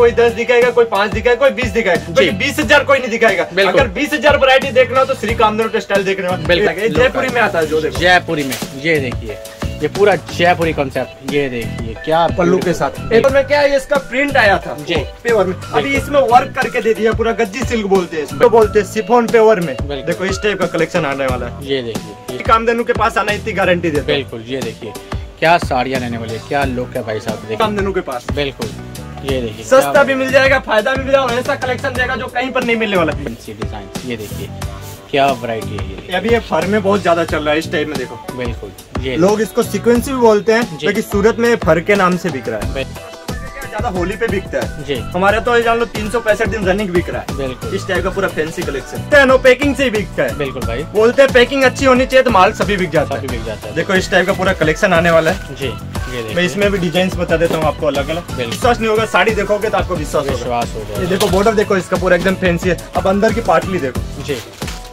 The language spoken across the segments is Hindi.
कोई दस दिखाएगा कोई पाँच दिखाएगा कोई बीस दिखाएगा। जी। बीस हज़ार कोई नहीं दिखाएगा। अगर बीस हज़ार वरायटी देखना हो तो श्री कामधेनु टेक्सटाइल देखने में बिल्कुल। ये जयपुरी में आता है जो देखो। जयपुरी में ये देखिए। ये पूरा जयपुरी कॉन्सेप्ट ये देखिए क्या पल्लू के साथ। एक में क्या है इसका प्रिंट आया था। जी। पेवर में। अभी इसमें वर्क करके दे दिया पूरा गज्जी सिल्क बोलते हैं इसमें। तो बोलते हैं सिफोन पेवर में। देखो इस टाइप का कलेक्शन आने वाला है। ये देखिए कामधेनु के पास आना इतनी गारंटी देते हैं। बिल्कुल ये देखिए। क्या साड़ियाँ लेने वाली है क्या लुक है भाई साहब कामधेनु के पास। बिल्कुल। ये देखिए सस्ता भी मिल जाएगा फ़ायदा भी मिल जाएगा ऐसा कलेक्शन देगा जो कहीं पर नहीं मिलने वाला। फैंसी डिज़ाइन ये देखिए क्या वैरायटी है ये। अभी ये फर में बहुत ज़्यादा चल रहा है इस टाइप में देखो। बिल्कुल ये लोग इसको सीक्वेंसी भी बोलते हैं। लेकिन सूरत में फर के नाम से बिक रहा है। ज़्यादा होली पे बिकता है। जी। हमारे तो ये जान लो तीन सौ पैंसठ दिन रनिंग बिक रहा है। बिल्कुल। इस टाइप का पूरा फैंसी कलेक्शन पैकिंग से ही बिकता है। बिल्कुल भाई। बोलते हैं पैकिंग अच्छी होनी चाहिए तो माल सभी बिक जाता है। बिक जाता है। देखो इस टाइप का पूरा कलेक्शन आने वाला है। जी। मैं इसमें भी डिज़ाइन बता देता हूँ आपको अलग अलग विश्वास नहीं होगा साड़ी देखोगे तो आपको विश्वास होगा। विश्वास हो ये देखो बॉर्डर देखो इसका पूरा एकदम फैंसी है। अब अंदर की पार्टली देखो। जी।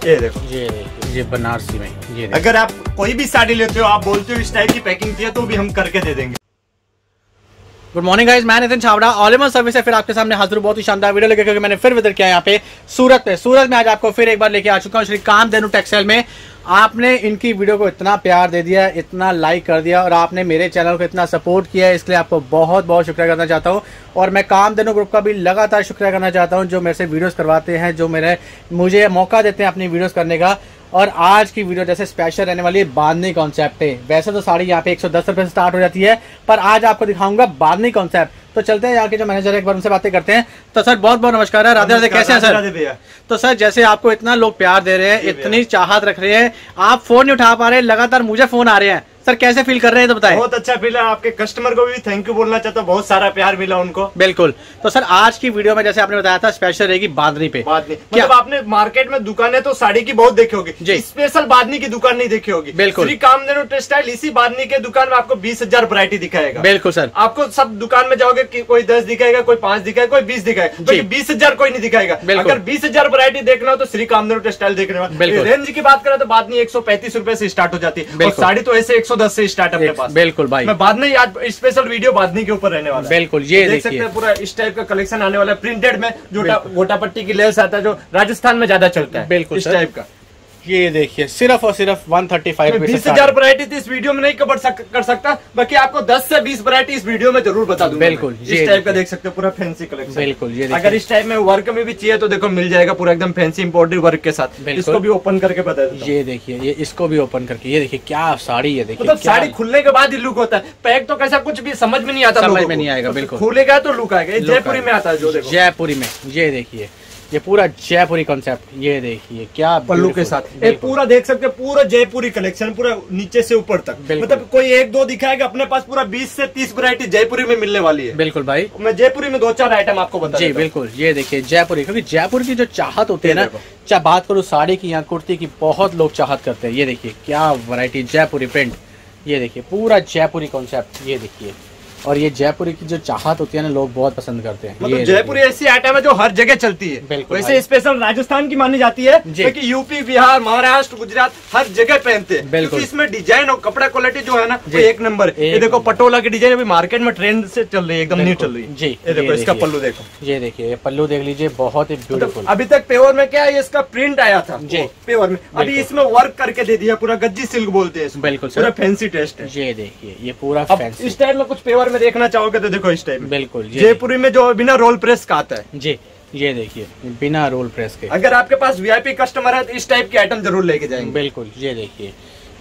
ये देखो। ये ये बनारसी में ये अगर आप कोई भी साड़ी लेते हो आप बोलते हो इस टाइप की पैकिंग किया तो भी हम करके दे देंगे। गुड मॉर्निंग गाइस मैं नितिन छावड़ा ऑलिमर सर्विस से फिर आपके सामने हाजिर बहुत ही शानदार वीडियो लेके, क्योंकि मैंने फिर विज़िट किया यहाँ पे सूरत में सूरत में आज आपको फिर एक बार लेके आ चुका हूँ श्री कामधेनु टेक्सटाइल में। आपने इनकी वीडियो को इतना प्यार दे दिया, इतना लाइक कर दिया और आपने मेरे चैनल को इतना सपोर्ट किया इसके लिए आपको बहुत बहुत शुक्रिया करना चाहता हूँ। और मैं कामधेनु ग्रुप का भी लगातार शुक्रिया करना चाहता हूँ, जो मेरे से वीडियोस करवाते हैं, जो मेरे, मुझे मौका देते हैं अपनी वीडियोस करने का। और आज की वीडियो जैसे स्पेशल रहने वाली है बांधनी कॉन्सेप्ट है। वैसे तो साड़ी यहाँ पे एक सौ दस रुपए से स्टार्ट हो जाती है पर आज आपको दिखाऊँगा बांधनी कॉन्सेप्ट तो चलते हैं यहाँ के जो मैनेजर है एक बार उनसे बातें करते हैं। तो सर बहुत बहुत नमस्कार है। राधे राधे कैसे हैं राधे सर? भैया। तो सर जैसे आपको इतना लोग प्यार दे रहे हैं इतनी चाहत रख रहे हैं आप फ़ोन नहीं उठा पा रहे लगातार मुझे फ़ोन आ रहे हैं। सर कैसे फील कर रहे हैं तो बताएँ। बहुत अच्छा फील है आपके कस्टमर को भी थैंक यू बोलना चाहता हूँ बहुत सारा प्यार मिला उनको। बिल्कुल। तो सर आज की वीडियो में जैसे आपने बताया था स्पेशल रहेगी बांधनी पे। क्या? मतलब आपने मार्केट में दुकानें तो साड़ी की बहुत देखी होगी। जी। स्पेशल बादनी की दुकान नहीं देखी होगी। बिल्कुल। श्री कामधेनु टेक्सटाइल इसी बादनी के दुकान में आपको बीस हज़ार वरायटी दिखाएगा। बिल्कुल सर। आपको सब दुकान में जाओगे कि कोई दस दिखाएगा कोई पाँच दिखाएगा कोई बीस दिखाएगा तो बीस हज़ार कोई नहीं दिखाएगा। अगर बीस हज़ार वरायटी देखना हो तो श्री कामधेनु टेक्सटाइल देखने रेंज की बात करें तो बादनी एक सौ पैंतीस रूपए से स्टार्ट हो जाती है। साड़ी तो ऐसे एक सौ दस से स्टार्टअप के पास। बिल्कुल भाई। मैं बाद में आज स्पेशल वीडियो बादनी के ऊपर रहने वाला बिल्कुल ये देख सकते हैं पूरा इस टाइप का कलेक्शन आने वाला है। प्रिंटेड में जो गोटापट्टी गोटा पट्टी की लेस आता है जो राजस्थान में ज़्यादा चलता है। बिल्कुल इस टाइप का। ये देखिए सिर्फ़ और सिर्फ़ वन थर्टी फाइव बीस हज़ार वरायटी इस वीडियो में नहीं कवर सक, कर सकता बाकी आपको 10 से 20 वरायटी इस वीडियो में ज़रूर बता दूँगा बिल्कुल, इस टाइप का देख सकते हो पूरा फैंसी कलेक्शन बिल्कुल ये अगर इस टाइप में वर्क में भी चाहिए तो देखो मिल जाएगा पूरा एकदम फैंसी इम्पोर्टेड वर्क के साथ। इसको भी ओपन करके बता देता ये देखिए ये इसको भी ओपन करके ये देखिए क्या साड़ी है देखिए मतलब साड़ी खुलने के बाद ही लुक होता है। पैक तो कैसा कुछ भी समझ में नहीं आता समझ में नहीं आएगा, बिल्कुल। खुलेगा तो लुक आएगा जयपुरी में आता है जो जयपुरी में ये देखिए। ये पूरा जयपुरी कॉन्सेप्ट ये देखिए क्या पल्लू के साथ। ये पूरा देख सकते हैं पूरा जयपुरी कलेक्शन पूरा नीचे से ऊपर तक। मतलब कोई एक दो दिखाएगा अपने पास पूरा 20 से 30 वैरायटी जयपुरी में मिलने वाली है। बिल्कुल भाई। मैं जयपुरी में दो चार आइटम आपको बता जी बिल्कुल ये देखिए जयपुरी क्योंकि जयपुर की जो चाहत होती है ना चाहे बात करूँ साड़ी की या कुर्ती की बहुत लोग चाहत करते हैं। ये देखिए क्या वरायटी जयपुरी प्रिंट ये देखिए पूरा जयपुरी कॉन्सेप्ट ये देखिए। और ये जयपुरी की जो चाहत होती है ना लोग बहुत पसंद करते हैं। मतलब जयपुरी ऐसी आइटम है जो हर जगह चलती है। वैसे स्पेशल राजस्थान की मानी जाती है। क्योंकि यूपी बिहार महाराष्ट्र गुजरात हर जगह पहनते हैं। बिल्कुल। इसमें डिज़ाइन और कपड़ा क्वालिटी जो है ना वो एक नंबर ये देखो पटोला की डिज़ाइन अभी मार्केट में ट्रेंड से चल रही है एकदम न्यू चल रही है। जी, ये देखो इसका पल्लू देखो। ये देखिए ये पल्लू देख लीजिए बहुत ही मतलब ब्यूटीफुल अभी तक पेवर में क्या है इसका प्रिंट आया था? जी। पेवर में। अभी इसमें वर्क करके दे दिया पूरा गज्जी सिल्क बोलते हैं बिल्कुल पूरा फैंसी टेस्ट है। ये देखिए ये पूरा इस टाइप में कुछ पेवर में देखना चाहोगे तो देखो इस टाइम बिल्कुल जयपुरी में जो बिना रोल प्रेस का आता है। जी ये देखिए बिना रोल प्रेस के। अगर आपके पास वीआईपी कस्टमर है तो इस टाइप के आइटम ज़रूर लेके जाएँगे। बिल्कुल ये देखिए।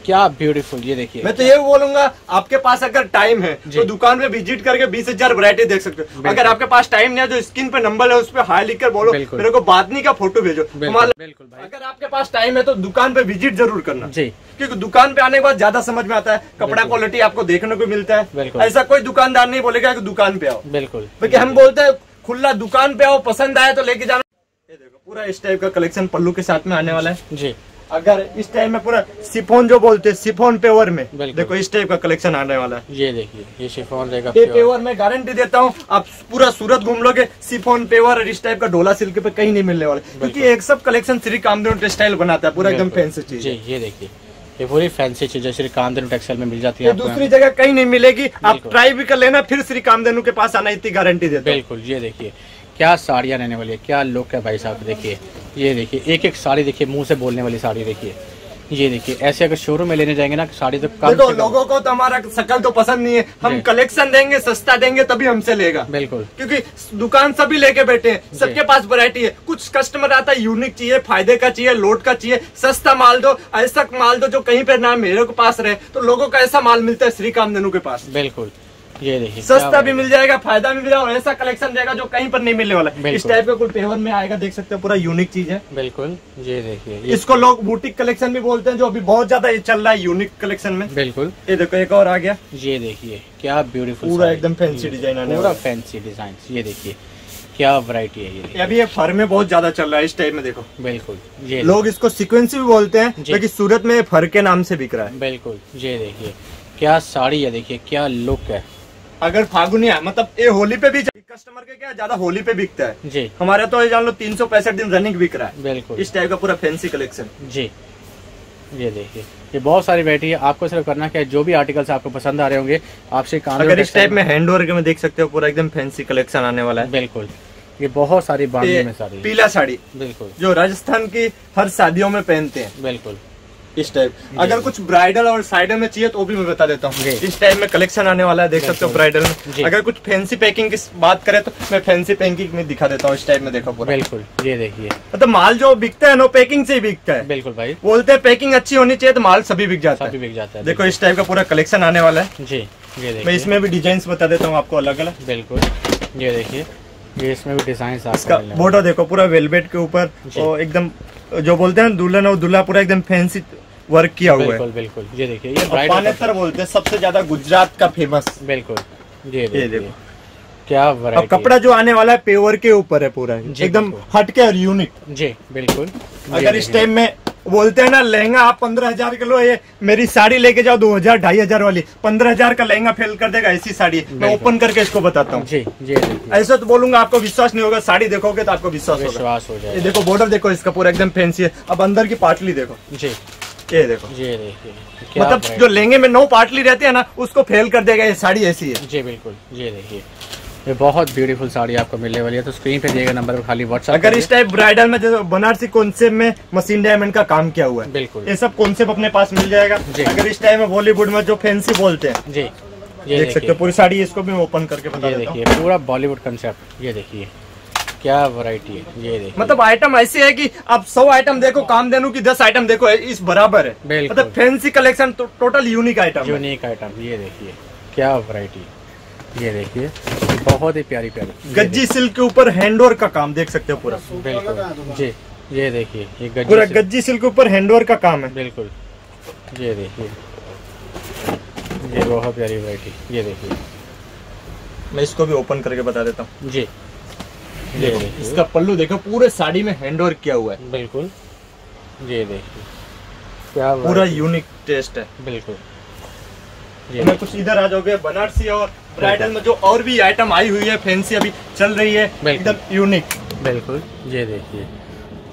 क्या ब्यूटीफुल ये देखिए। मैं तो ये बोलूँगा आपके पास अगर टाइम है तो दुकान पे विज़िट करके बीस हज़ार वरायटी देख सकते हो। अगर आपके पास टाइम नहीं है जो स्क्रीन पे नंबर है उस पर हाई लिख कर बोलो मेरे को बादनी का फ़ोटो भेजो। बिल्कुल अगर आपके पास टाइम है तो दुकान पे विज़िट ज़रूर करना। जी। क्योंकि दुकान पे आने के बाद ज़्यादा समझ में आता है कपड़ा क्वालिटी आपको देखने को मिलता है। ऐसा कोई दुकानदार नहीं बोलेगा कि दुकान पे आओ। बिल्कुल। क्योंकि हम बोलते हैं खुला दुकान पे आओ पसंद आए तो लेके जाना। ये देखो पूरा इस टाइप का कलेक्शन पल्लू के साथ में आने वाला है। जी। अगर इस टाइम में पूरा सिफोन जो बोलते हैं सिफोन पेवर में देखो इस टाइप का कलेक्शन आने वाला है। ये देखिए ये शिफॉन रहेगा ये पेवर मैं गारंटी देता हूँ आप पूरा सूरत घूम लोगे सिफोन पेवर और इस टाइप का डोला सिल्क पे कहीं नहीं मिलने वाला। क्योंकि एक सब कलेक्शन श्री कामदेव टेक्सटाइल बनाता है पूरा एकदम फैंसी चीज़ ये देखिए ये पूरी फैंसी चीज़ें श्री कामधेनु टेक्सटाइल में मिल जाती है दूसरी जगह कहीं नहीं मिलेगी आप ट्राई भी कर लेना फिर श्री कामधेनु के पास आना इतनी गारंटी देते बिल्कुल ये देखिए क्या साड़ियाँ रहने वाली है क्या लुक है भाई साहब देखिए। ये देखिए एक एक साड़ी देखिए मुँह से बोलने वाली साड़ी देखिए। ये देखिए ऐसे अगर शोरूम में लेने जाएँगे ना साड़ी तो कम देखो लोगों को तो हमारा शकल तो पसंद नहीं है। हम कलेक्शन देंगे सस्ता देंगे तभी हमसे लेगा। बिल्कुल। क्योंकि दुकान सभी लेके बैठे हैं सबके पास वैरायटी है। कुछ कस्टमर आता है यूनिक चाहिए फ़ायदे का चाहिए लोड का चाहिए सस्ता माल दो ऐसा माल दो जो कहीं पे ना मेरे के पास रहे। तो लोगों का ऐसा माल मिलता है श्री कामधेनु के पास। बिल्कुल। ये देखिए सस्ता भी मिल जाएगा फ़ायदा भी मिल जाएगा और ऐसा कलेक्शन देगा जो कहीं पर नहीं मिलने वाला। है। इस टाइप का कुछ पेवर में आएगा देख सकते हो पूरा यूनिक चीज़ है। बिल्कुल ये देखिए इसको लोग बुटीक कलेक्शन भी बोलते हैं जो अभी बहुत ज़्यादा ये चल रहा है यूनिक कलेक्शन में। बिल्कुल। ये देखो एक और आ गया। ये देखिए क्या ब्यूटीफुल पूरा एकदम fancy design आने पूरा फैंसी डिज़ाइन ये देखिए क्या वैरायटी है ये। अभी ये फर में बहुत ज़्यादा चल रहा है इस टाइप में देखो। बिल्कुल ये लोग इसको सीक्वेंसी भी बोलते हैं। लेकिन सूरत में फर के नाम से बिक रहा है। बिल्कुल ये देखिए क्या साड़ी है देखिए क्या लुक है। अगर फागुनी है मतलब ये होली पे भी कस्टमर के क्या ज़्यादा होली पे बिकता है? जी। हमारे तो ये जान लो तीन सौ पैंसठ दिन रनिंग बिक रहा है। बिल्कुल। इस टाइप का पूरा फैंसी कलेक्शन जी। ये देखिए ये बहुत सारी वैरायटी है। आपको सिर्फ़ करना क्या है जो भी आर्टिकल्स आपको पसंद आ रहे होंगे आपसे काम अगर इस टाइप में हैंड वर्क में देख सकते हो पूरा एकदम फैंसी कलेक्शन आने वाला है। बिल्कुल। ये बहुत सारी बांधने में सारी पीला साड़ी बिल्कुल। जो राजस्थान की हर शादियों में पहनते हैं। बिल्कुल। इस टाइप अगर कुछ ब्राइडल और साइडल में चाहिए तो वो भी मैं बता देता हूँ। इस टाइप में कलेक्शन आने वाला है देख सकते हो ब्राइडल में। अगर कुछ फैंसी पैकिंग की बात करें तो मैं फैंसी पैकिंग में दिखा देता हूँ इस टाइप में देखो पूरा। बिल्कुल ये देखिए। मतलब माल जो बिकता है नो पैकिंग से ही बिकता है। बिल्कुल भाई। बोलते हैं पैकिंग अच्छी होनी चाहिए तो माल सभी बिक जाता है। बिक जाता है देखो इस टाइप का पूरा कलेक्शन आने वाला है। जी ये मैं इसमें भी डिज़ाइन बता देता हूँ आपको अलग अलग बिल्कुल ये देखिए। ये इसमें भी डिज़ाइन इसका बॉर्डर देखो पूरा वेलवेट के ऊपर और एकदम जो बोलते हैं दुल्हन और दूल्हा पूरा एकदम फैंसी वर्क किया हुआ है। बिल्कुल बिल्कुल। ये देखिए ये पानेतर बोलते हैं सबसे ज़्यादा गुजरात का फ़ेमस बिल्कुल। ये देखिए देखो। क्या अब कपड़ा जो आने वाला है पेवर के ऊपर है पूरा। एकदम हटके और यूनिक जी बिल्कुल। अगर इस टाइम में बोलते हैं ना लहंगा आप पंद्रह हज़ार के लो ये मेरी साड़ी लेके जाओ दो हज़ार ढाई हज़ार वाली। पंद्रह हज़ार का लहंगा फेल कर देगा ऐसी साड़ी। मैं ओपन करके इसको बताता हूँ। जी जी ऐसा तो बोलूँगा आपको विश्वास नहीं होगा साड़ी देखोगे तो आपको विश्वास विश्वास हो ये जाए देखो बॉर्डर देखो इसका पूरा एकदम फैंसी है। अब अंदर की पाटली देखो। जी। ये देखो। ये देखिए मतलब जो लहंगे में नौ पार्टली रहती है ना उसको फेल कर देगा ये साड़ी ऐसी है। जी बिल्कुल। ये देखिए ये बहुत ब्यूटीफुल साड़ी आपको मिलने वाली है तो स्क्रीन पे दिएगा नंबर पर खाली व्हाट्सएप अगर इस टाइप ब्राइडल में जैसे बनारसी कॉन्सेप्ट में मशीन डायमंड का काम किया हुआ है? बिल्कुल। ये सब कॉन्सेप्ट अपने पास मिल जाएगा? जी। अगर इस टाइम में बॉलीवुड में जो फैंसी बोलते हैं। जी। ये देख सकते हो पूरी साड़ी इसको भी ओपन करके बता देखिए पूरा बॉलीवुड कंसेप्ट ये देखिए। क्या वैरायटी है? ये देखिए। मतलब आइटम ऐसी है कि आप सौ आइटम देखो काम देनु की दस आइटम देखो इस बराबर है। मतलब फैंसी कलेक्शन तो total unique item unique item ये देखिए। क्या वैरायटी ये देखिए बहुत ही प्यारी प्यारी। गज्जी सिल्क के ऊपर हैंडवर्क का काम देख सकते हो पूरा। बिल्कुल। जी ये देखिए ये पूरा गज्जी सिल्क के ऊपर हैंडवर्क का काम है। बिल्कुल। ये देखिए। ये बहुत प्यारी वैरायटी ये देखिए। मैं इसको भी ओपन करके बता देता हूँ। जी। देखो, इसका पल्लू देखो पूरे साड़ी में हैंड वर्क किया हुआ है। बिल्कुल। ये देखिए। क्या पूरा यूनिक टेस्ट है। बिल्कुल। मैं कुछ इधर आ जाओगे बनारसी और ब्राइडल में जो और भी आइटम आई हुई है फैंसी अभी चल रही है एकदम यूनिक बिल्कुल। ये देखिए।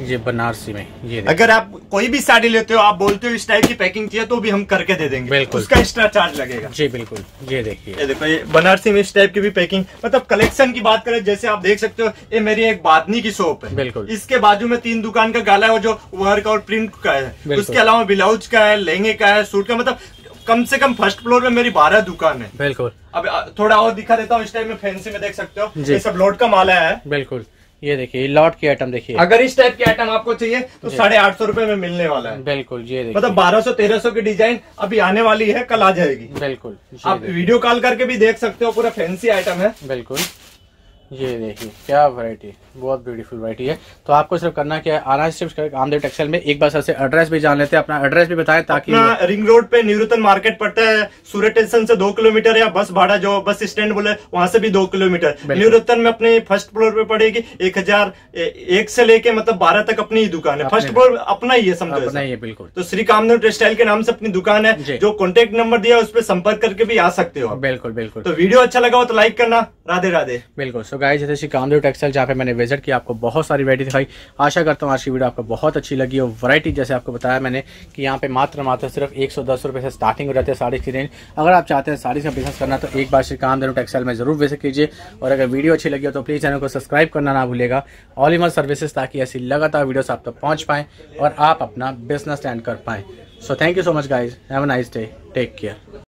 ये बनारसी में ये अगर आप कोई भी साड़ी लेते हो आप बोलते हो इस टाइप की पैकिंग चाहिए तो भी हम करके दे देंगे। बिल्कुल। उसका एक्स्ट्रा चार्ज लगेगा। जी बिल्कुल। ये देखिए। ये देखो ये बनारसी में इस टाइप की भी पैकिंग मतलब कलेक्शन की बात करें जैसे आप देख सकते हो ये मेरी एक बादनी की शॉप है। बिल्कुल। इसके बाजू में तीन दुकान का गाला है जो वर्क और प्रिंट का है। उसके अलावा ब्लाउज का है लहंगे का है सूट का मतलब कम से कम फ़र्स्ट फ्लोर में मेरी बारह दुकान है। बिल्कुल। अब थोड़ा और दिखा देता हूँ इस टाइप में फैंसी में देख सकते हो। ये सब लोड का माला है। बिल्कुल। ये देखिए लॉट की आइटम देखिए। अगर इस टाइप की आइटम आपको चाहिए तो साढ़े आठ सौ रुपये में मिलने वाला है। बिल्कुल ये देखिए। मतलब बारह सौ तेरह सौ की डिज़ाइन अभी आने वाली है कल आ जाएगी। बिल्कुल आप वीडियो कॉल करके भी देख सकते हो पूरा फैंसी आइटम है। बिल्कुल। ये देखिए क्या वैरायटी बहुत ब्यूटीफुल वैरायटी है। तो आपको सिर्फ़ करना क्या है आना सिर्फ़ आमदेव टेक्सटाइल में एक बार सर से एड्रेस भी जान लेते हैं अपना एड्रेस भी बताएँ ताकि अपना रिंग रोड पे निवृतन मार्केट पड़ता है सूरत स्टेशन से दो किलोमीटर या बस भाड़ा जो बस स्टैंड बोले वहाँ से भी दो किलोमीटर। निवृतन में अपने फ़र्स्ट फ्लोर पे पड़ेगी एक हज़ार एक से लेके मतलब बारह तक अपनी ही दुकान है। फ़र्स्ट फ्लोर अपना ही है समझो अपना ही बिल्कुल। तो श्री कामदेव टेक्सटाइल के नाम से अपनी दुकान है जो। कॉन्टेक्ट नंबर दिया है उस पर संपर्क करके भी आ सकते हो। बिल्कुल बिल्कुल। तो वीडियो अच्छा लगा हो तो लाइक करना। राधे राधे। बिल्कुल सो गाइस जैसे कामदेव टेक्सटाइल, जहाँ पे मैंने विज़िट किया, आपको बहुत सारी वैरायटी दिखाई। आशा करता हूँ आज की वीडियो आपको बहुत अच्छी लगी और वैरायटी जैसे आपको बताया मैंने, कि यहाँ पे मात्र मात्र सिर्फ़ एक सौ से स्टार्टिंग हो जाती है साड़ी की रेंज अगर आप चाहते हैं साड़ी का बिज़नेस करना तो एक बार श्री कामदेव टेक्सटाइल में ज़रूर विज़िट कीजिए। और अगर वीडियो अच्छी लगी हो तो प्लीज़ चैनल को सब्सक्राइब करना ना भूलेगा ऑल इन सर्विसेज़ ताकि ऐसी लगातार वीडियोस आप तक पहुँच पाएँ और आप अपना बिज़नेस स्टैंड कर पाएँ। So thank you so much guys have a nice day take care